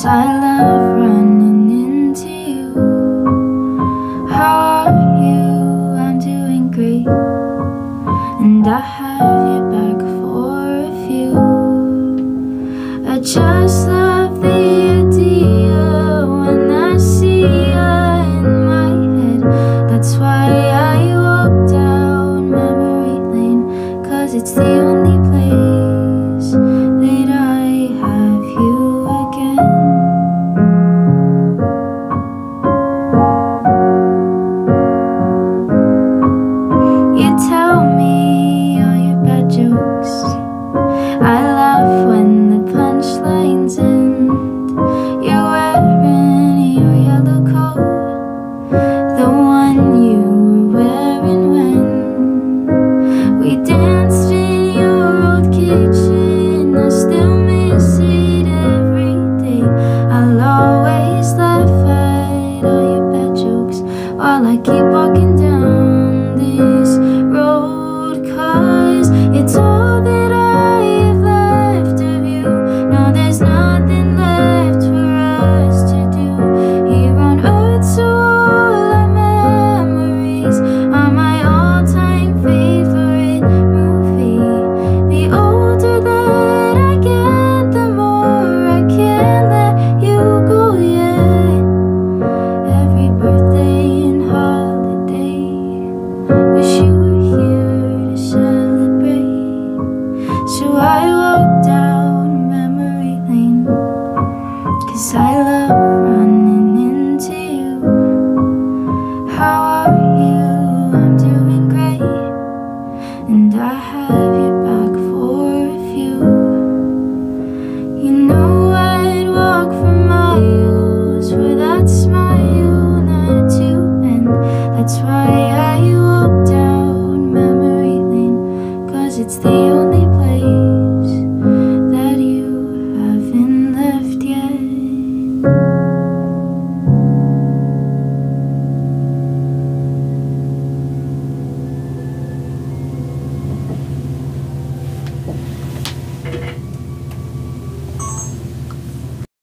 Cause I love running into you. How are you? I'm doing great. And I have your back while I keep walking down this I love running into you. How are you? I'm doing great. And I have you back for a few. You know I'd walk for miles For that smile, not to end That's why I walk down memory lane Cause it's the only